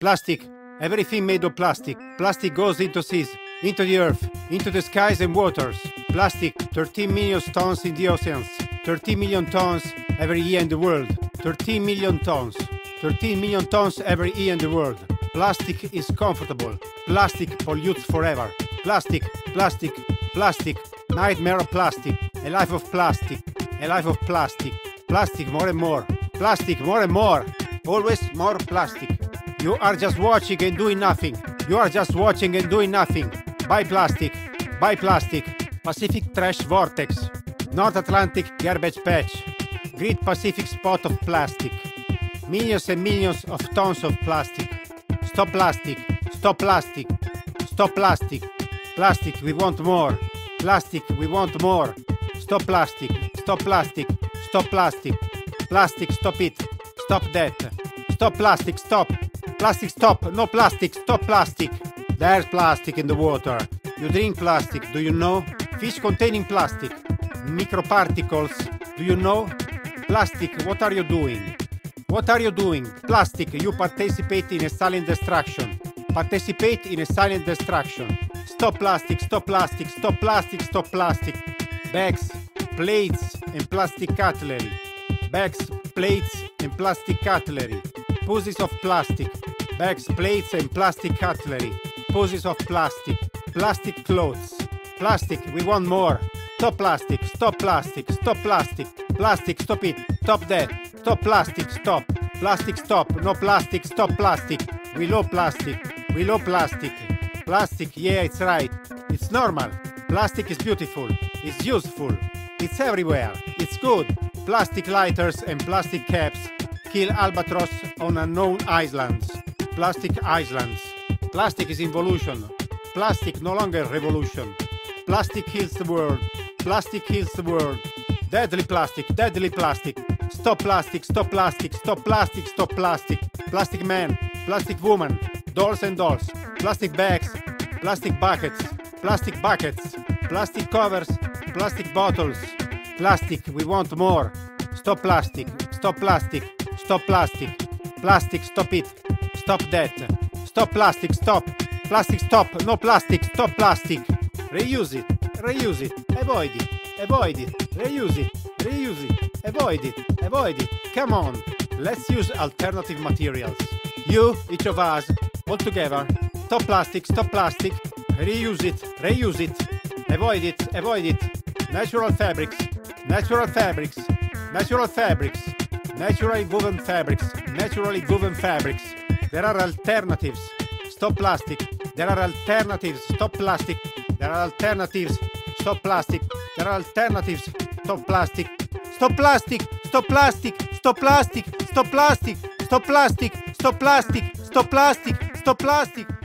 Plastic. Everything made of plastic. Plastic goes into seas, into the earth, into the skies and waters. Plastic. 13 million tons in the oceans. 13 million tons every year in the world. 13 million tons. 13 million tons every year in the world. Plastic is comfortable. Plastic pollutes forever. Plastic, plastic, plastic. Nightmare of plastic. A life of plastic. A life of plastic. Plastic more and more. Plastic more and more. Always more plastic. You are just watching and doing nothing. You are just watching and doing nothing. Buy plastic. Buy plastic. Pacific Trash Vortex. North Atlantic Garbage Patch. Great Pacific Spot of Plastic. Millions and millions of tons of plastic. Stop plastic. Stop plastic. Stop plastic. Plastic, we want more. Plastic, we want more. Stop plastic. Stop plastic. Stop plastic. Plastic, stop it. Stop that. Stop plastic, stop. Plastic, stop. No plastic, stop plastic. There's plastic in the water. You drink plastic, do you know? Fish containing plastic. Microparticles, do you know? Plastic, what are you doing? What are you doing? Plastic, you participate in a silent destruction. Participate in a silent destruction. Stop plastic, stop plastic, stop plastic, stop plastic. Bags, plates, and plastic cutlery. Bags, plates, and plastic cutlery. Pieces of plastic. Bags, plates, and plastic cutlery. Pieces of plastic. Plastic clothes. Plastic, we want more. Stop plastic, stop plastic, stop plastic. Plastic, stop it, stop that. Stop plastic, stop. Plastic, stop. No plastic, stop plastic. We love plastic. We love plastic. Plastic, yeah, it's right. It's normal. Plastic is beautiful. It's useful. It's everywhere. It's good. Plastic lighters and plastic caps kill albatross on unknown islands. Plastic islands. Plastic is involution. Plastic no longer revolution. Plastic kills the world. Plastic kills the world. Deadly plastic, deadly plastic. Stop plastic, stop plastic, stop plastic, stop plastic. Plastic man, plastic woman, dolls and dolls, plastic bags, plastic buckets, plastic buckets, plastic covers, plastic bottles. Plastic, we want more. Stop plastic, stop plastic, stop plastic. Plastic, stop it. Stop that. Stop plastic, stop. Plastic, stop. No plastic, stop plastic. Reuse it, reuse it, avoid it, avoid it, reuse it, reuse it, avoid it, avoid it. Come on, let's use alternative materials. You, each of us, all together. Stop plastic, stop plastic. Reuse it, reuse it. Avoid it, avoid it. Natural fabrics, natural fabrics, natural fabrics, naturally woven fabrics, naturally woven fabrics. There are alternatives. Stop plastic. There are alternatives. Stop plastic. There are alternatives. Stop plastic. There are alternatives. Stop plastic. Stop plastic. Stop plastic. Stop plastic. Stop plastic. Stop plastic. Stop plastic. Stop plastic. Stop plastic.